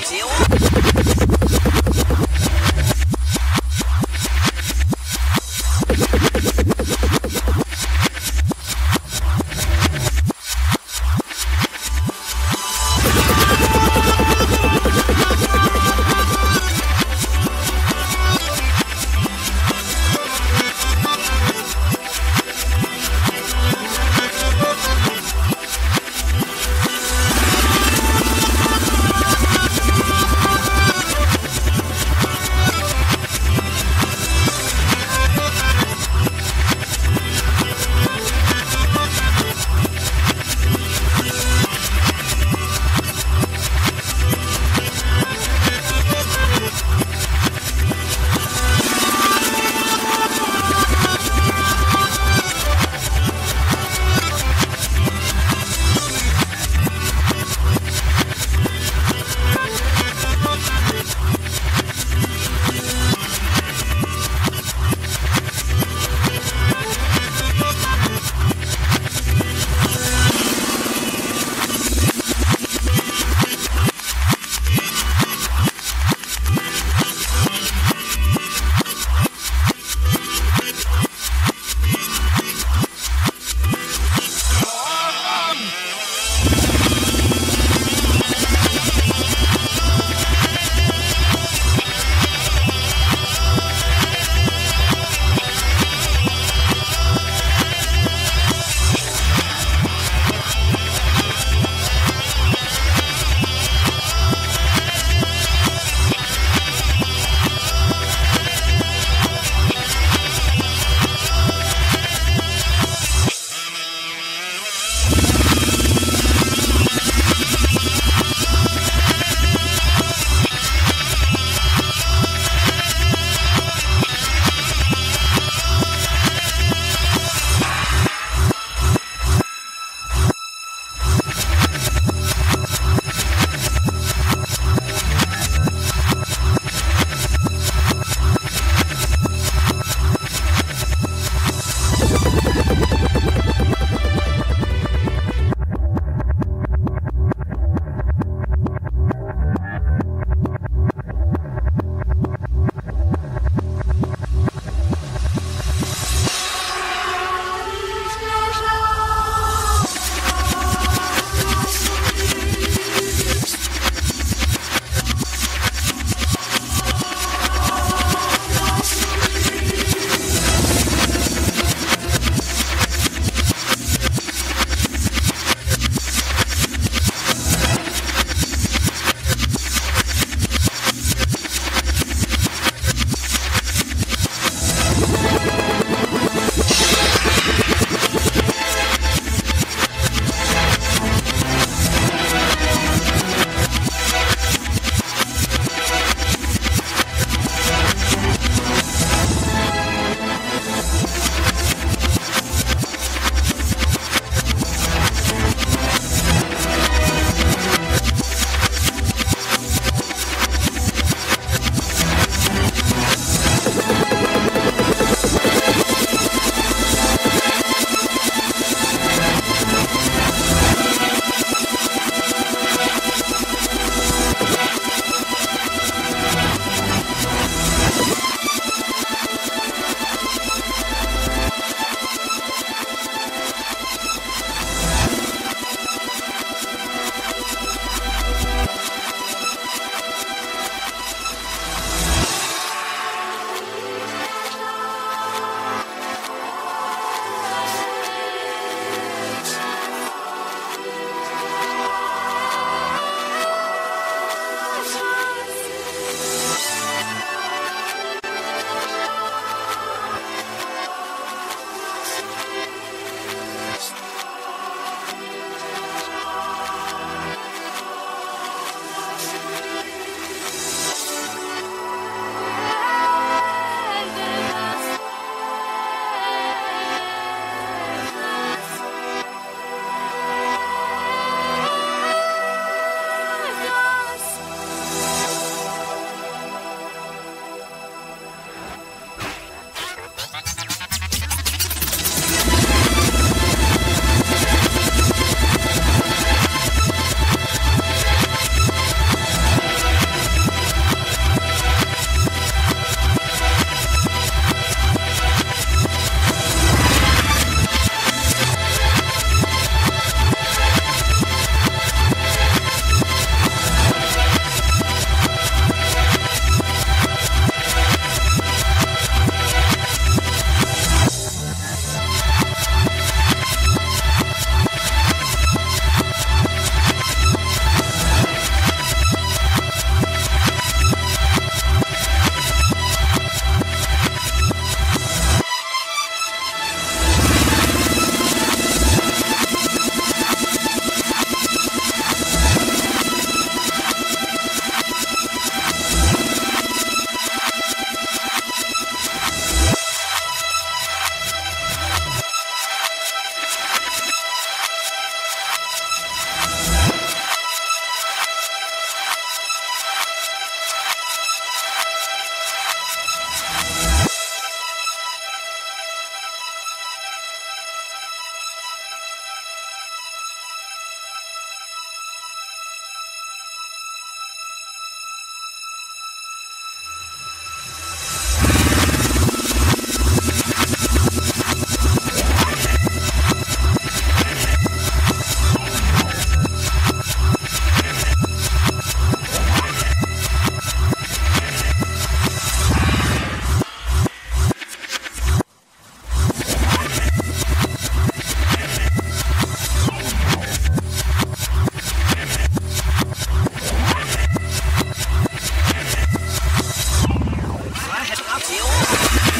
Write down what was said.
放行。Brasil.